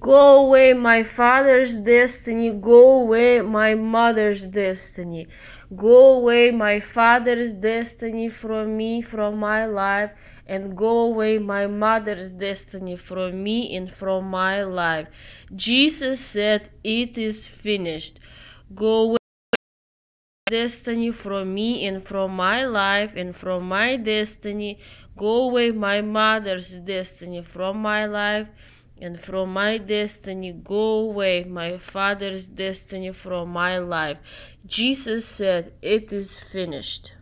Go away, my father's destiny. Go away, my mother's destiny. Go away, my father's destiny from me, from my life, and go away, my mother's destiny from me and from my life. Jesus said, It is finished. Go away destiny from me and from my life and from my destiny. Go away, my mother's destiny from my life and from my destiny. Go away, my father's destiny from my life. Jesus said, It is finished.